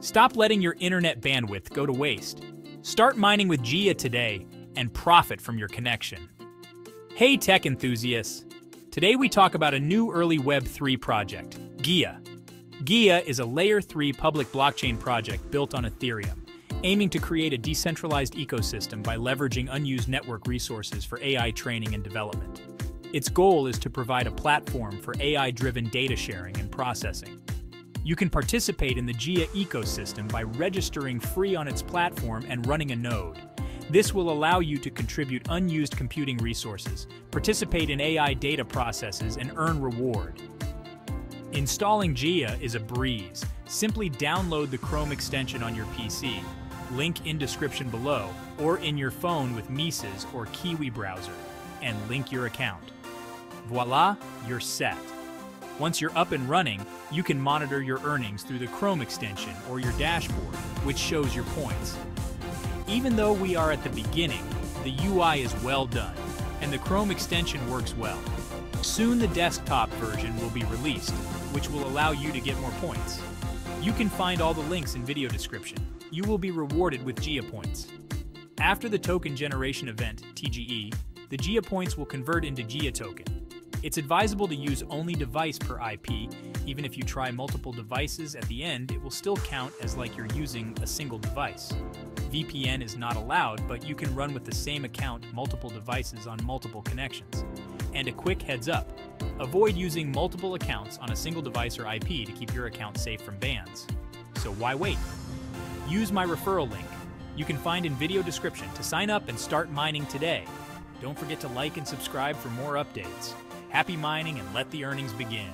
Stop letting your internet bandwidth go to waste. Start mining with Gaea today and profit from your connection. Hey tech enthusiasts! Today we talk about a new early Web3 project, Gaea. Gaea is a Layer 3 public blockchain project built on Ethereum, aiming to create a decentralized ecosystem by leveraging unused network resources for AI training and development. Its goal is to provide a platform for AI-driven data sharing and processing. You can participate in the Gaea ecosystem by registering free on its platform and running a node. This will allow you to contribute unused computing resources, participate in AI data processes, and earn reward. Installing Gaea is a breeze. Simply download the Chrome extension on your PC, link in description below, or in your phone with Mises or Kiwi browser, and link your account. Voila, you're set. Once you're up and running, you can monitor your earnings through the Chrome extension or your dashboard, which shows your points. Even though we are at the beginning, the UI is well done, and the Chrome extension works well. Soon the desktop version will be released, which will allow you to get more points. You can find all the links in video description. You will be rewarded with Gaea points. After the token generation event, TGE, the Gaea points will convert into Gaea token. It's advisable to use only device per IP. Even if you try multiple devices at the end, it will still count as like you're using a single device. VPN is not allowed, but you can run with the same account multiple devices on multiple connections. And a quick heads up, avoid using multiple accounts on a single device or IP to keep your account safe from bans. So why wait? Use my referral link. You can find in video description to sign up and start mining today. Don't forget to like and subscribe for more updates. Happy mining and let the earnings begin.